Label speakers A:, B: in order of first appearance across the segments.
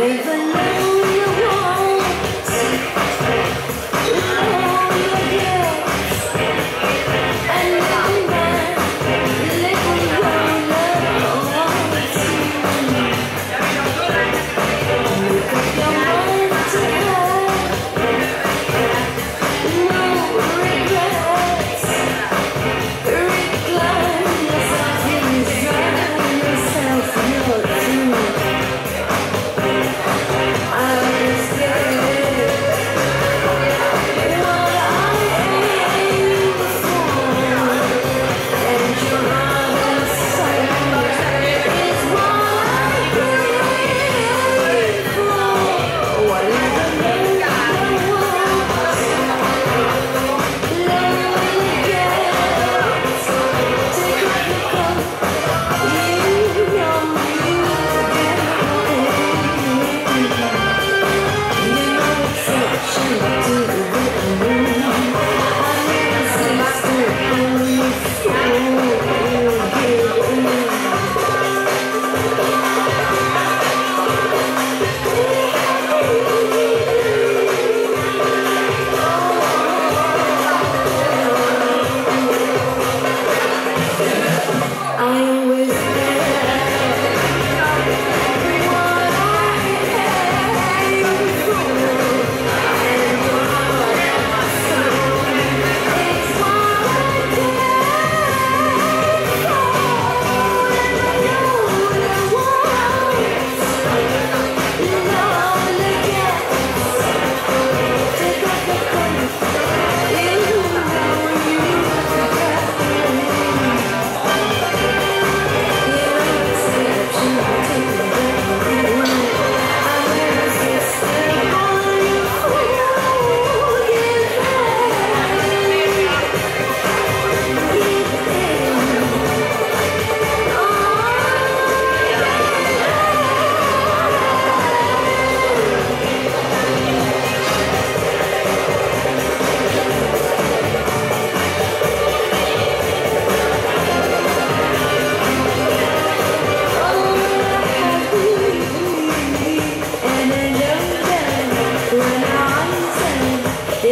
A: When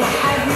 A: I